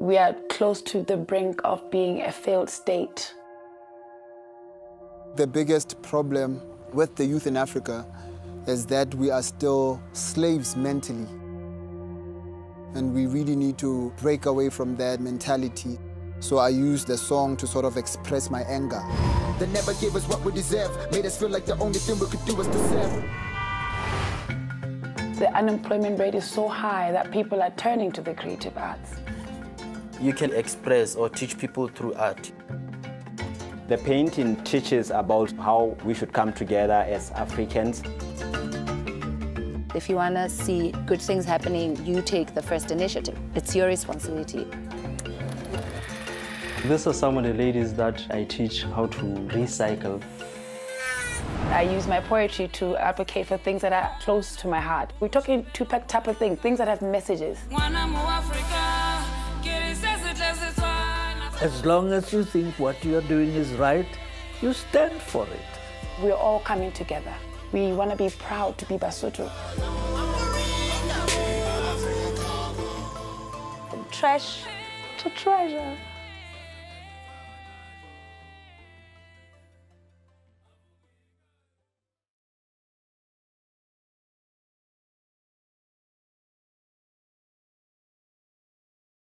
We are close to the brink of being a failed state. The biggest problem with the youth in Africa is that we are still slaves mentally. And we really need to break away from that mentality. So I use the song to sort of express my anger. They never gave us what we deserve, made us feel like the only thing we could do was to serve. The unemployment rate is so high that people are turning to the creative arts. You can express or teach people through art. The painting teaches about how we should come together as Africans. If you want to see good things happening, you take the first initiative. It's your responsibility. These are some of the ladies that I teach how to recycle. I use my poetry to advocate for things that are close to my heart. We're talking Tupac type of thing, things that have messages. As long as you think what you are doing is right, you stand for it. We're all coming together. We want to be proud to be Basotho. From trash to treasure.